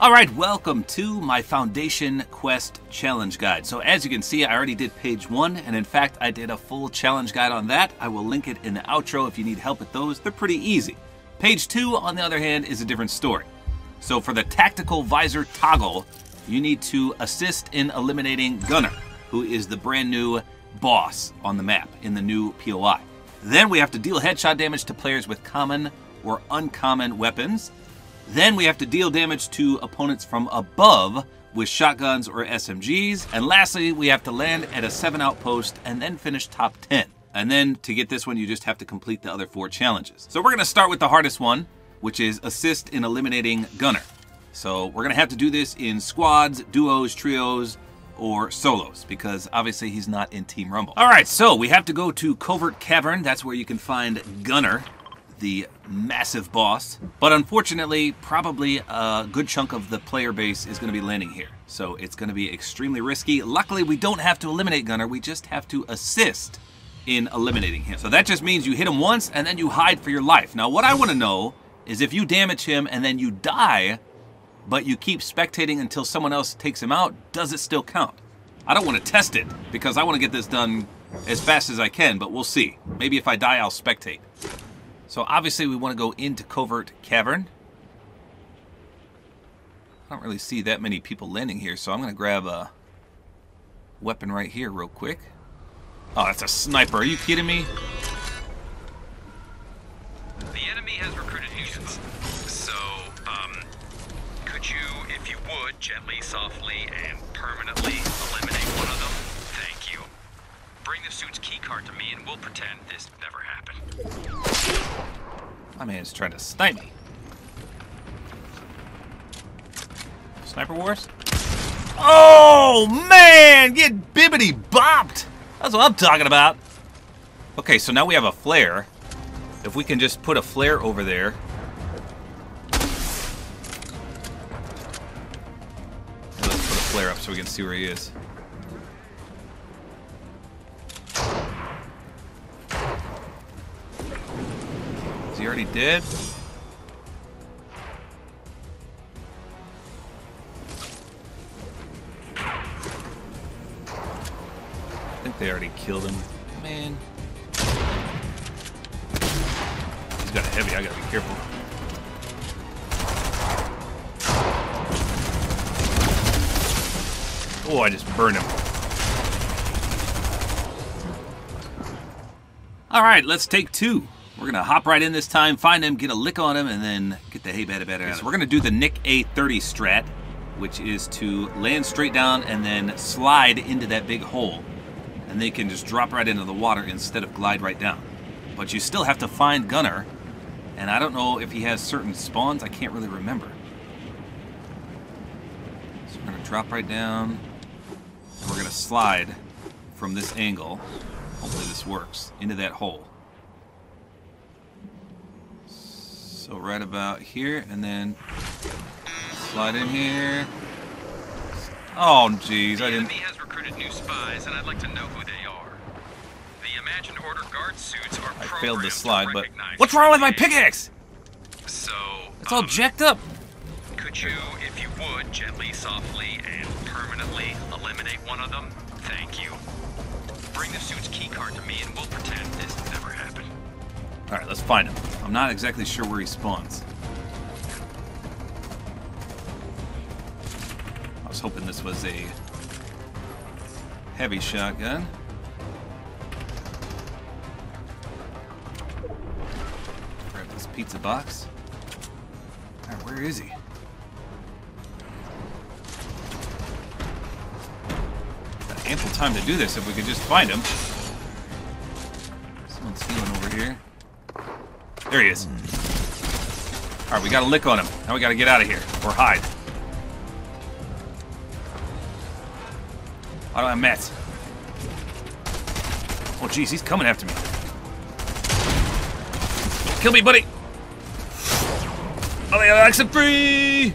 All right, welcome to my Foundation Quest Challenge Guide. So as you can see, I already did page one, and in fact, I did a full challenge guide on that. I will link it in the outro if you need help with those. They're pretty easy. Page two, on the other hand, is a different story. So for the Tactical Visor Toggle, you need to assist in eliminating Gunnar, who is the brand new boss on the map in the new POI. Then we have to deal headshot damage to players with common or uncommon weapons. Then we have to deal damage to opponents from above with shotguns or SMGs. And lastly, we have to land at a 7 outpost and then finish top 10. And then to get this one, you just have to complete the other four challenges. So we're going to start with the hardest one, which is assist in eliminating Gunnar. So we're going to have to do this in squads, duos, trios, or solos because obviously he's not in Team Rumble. All right, so we have to go to Covert Cavern. That's where you can find Gunnar the massive boss. But unfortunately, probably a good chunk of the player base is going to be landing here. So it's going to be extremely risky. Luckily, we don't have to eliminate Gunnar. We just have to assist in eliminating him. So that just means you hit him once and then you hide for your life. Now, what I want to know is if you damage him and then you die, but you keep spectating until someone else takes him out, does it still count? I don't want to test it because I want to get this done as fast as I can, but we'll see. Maybe if I die, I'll spectate. So obviously we want to go into Covert Cavern. I don't really see that many people landing here, so I'm going to grab a weapon right here real quick. Oh, that's a sniper. Are you kidding me? The enemy has recruited. So, um, could you, if you would, gently, softly, and permanently eliminate one of them? Thank you. Bring the suit's keycard to me and we'll pretend this never happened. My man is trying to snipe me. Sniper Wars? Oh, man! Get bibbity bopped! That's what I'm talking about. Okay, so now we have a flare. If we can just put a flare over there. Let's put a flare up so we can see where he is. Already dead? I think they already killed him. Man. He's got a heavy, I gotta be careful. Oh, I just burned him. All right, let's take two. We're gonna hop right in this time, find him, get a lick on him, and then get the hay better better. Okay, so we're gonna do the Nick A30 strat, which is to land straight down and then slide into that big hole. And they can just drop right into the water instead of glide right down. But you still have to find Gunnar, and I don't know if he has certain spawns, I can't really remember. So we're gonna drop right down, and we're gonna slide from this angle, hopefully this works, into that hole. So right about here, and then slide in here. Oh, jeez, The I didn't. enemy has recruited new spies, and I'd like to know who they are. The imagined order guard suits are I failed this slide, but what's wrong with my pickaxe? So, It's all um, jacked up. Could you, if you would, gently, softly, and permanently eliminate one of them? Thank you. Bring the suit's keycard to me and we'll pretend this. All right, let's find him. I'm not exactly sure where he spawns. I was hoping this was a heavy shotgun. Grab this pizza box. All right, where is he? Ample time to do this if we could just find him. There he is. All right, we got a lick on him. Now we got to get out of here or hide. I don't have mats. Oh, jeez, he's coming after me. Kill me, buddy. Oh, yeah, exit free.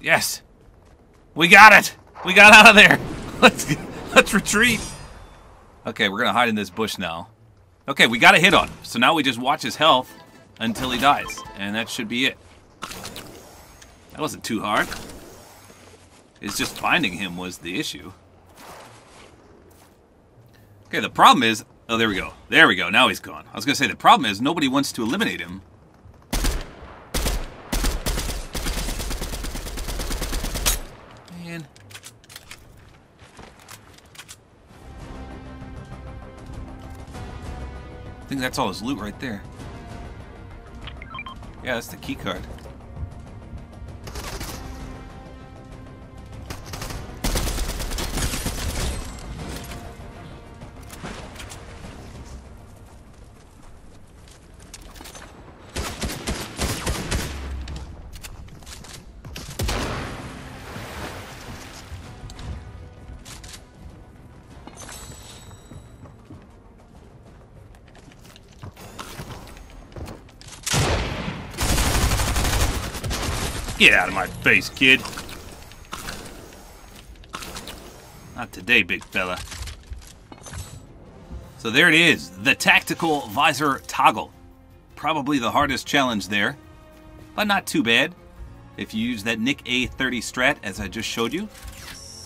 Yes. We got it. We got out of there. Let's let's retreat. Okay, we're gonna hide in this bush now. Okay, we got a hit on him. So now we just watch his health until he dies. And that should be it. That wasn't too hard. It's just finding him was the issue. Okay, the problem is... Oh, there we go. There we go. Now he's gone. I was going to say, the problem is nobody wants to eliminate him. Think that's all his loot right there. Yeah, that's the key card. Get out of my face, kid. Not today, big fella. So there it is, the Tactical Visor Toggle. Probably the hardest challenge there, but not too bad. If you use that Nick A30 strat as I just showed you,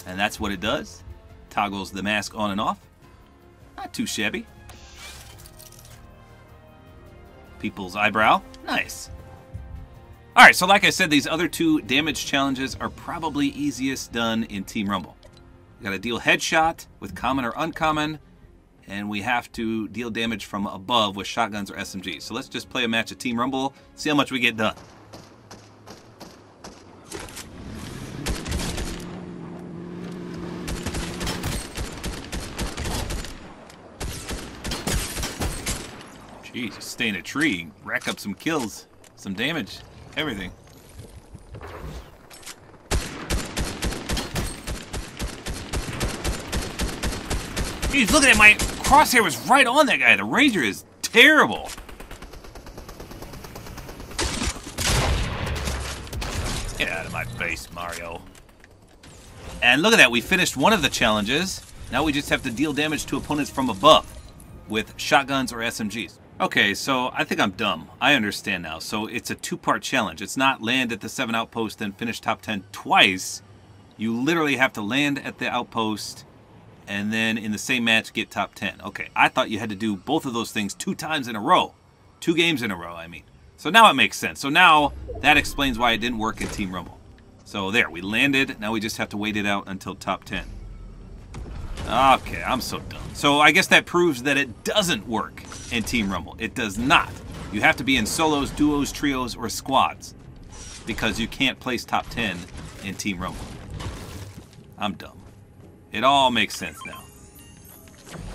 and that's what it does. Toggles the mask on and off. Not too shabby. People's eyebrow, nice. All right, so like I said, these other two damage challenges are probably easiest done in Team Rumble. We got to deal headshot with common or uncommon, and we have to deal damage from above with shotguns or SMGs. So let's just play a match of Team Rumble, see how much we get done. Jeez, stay in a tree, rack up some kills, some damage. Everything. He's looking at my crosshair was right on that guy. The ranger is terrible. Get out of my face, Mario. And look at that, we finished one of the challenges. Now we just have to deal damage to opponents from above with shotguns or SMGs. Okay, so I think I'm dumb. I understand now. So it's a two-part challenge. It's not land at the 7 outpost and finish top 10 twice. You literally have to land at the outpost and then in the same match get top 10. Okay, I thought you had to do both of those things two times in a row. Two games in a row, I mean. So now it makes sense. So now that explains why it didn't work in Team Rumble. So there, we landed. Now we just have to wait it out until top 10. Okay, I'm so dumb. So I guess that proves that it doesn't work in Team Rumble. It does not. You have to be in solos, duos, trios, or squads because you can't place top 10 in Team Rumble. I'm dumb. It all makes sense now.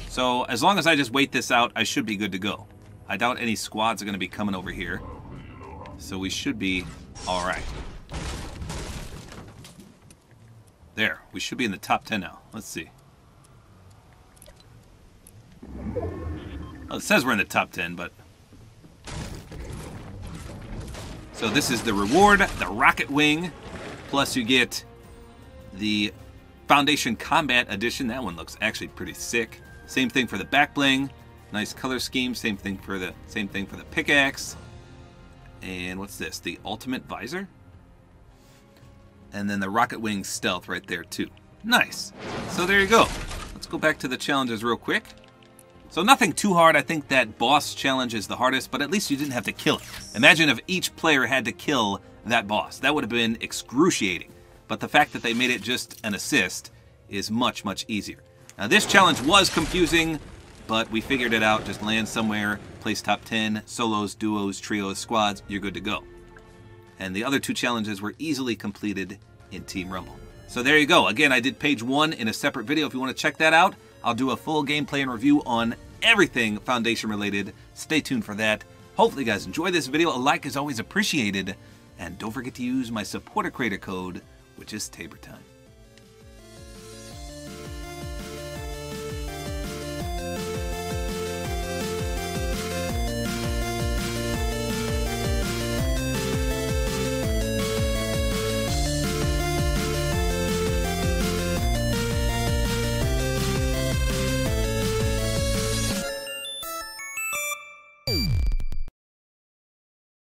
So as long as I just wait this out, I should be good to go. I doubt any squads are going to be coming over here. So we should be all right. There, we should be in the top 10 now. Let's see. Well, it says we're in the top 10, but... So this is the reward, the Rocket Wing, plus you get the Foundation Combat Edition. That one looks actually pretty sick. Same thing for the back bling. Nice color scheme. Same thing for the same thing for the pickaxe. And what's this? The Ultimate Visor? And then the Rocket Wing Stealth right there too. Nice. So there you go. Let's go back to the challenges real quick. So nothing too hard. I think that boss challenge is the hardest, but at least you didn't have to kill it. Imagine if each player had to kill that boss. That would have been excruciating. But the fact that they made it just an assist is much, much easier. Now this challenge was confusing, but we figured it out. Just land somewhere, place top 10, solos, duos, trios, squads, you're good to go. And the other two challenges were easily completed in Team Rumble. So there you go. Again, I did page one in a separate video if you want to check that out. I'll do a full gameplay and review on everything Foundation related. Stay tuned for that. Hopefully you guys enjoy this video. A like is always appreciated. And don't forget to use my supporter creator code, which is Tabor Time.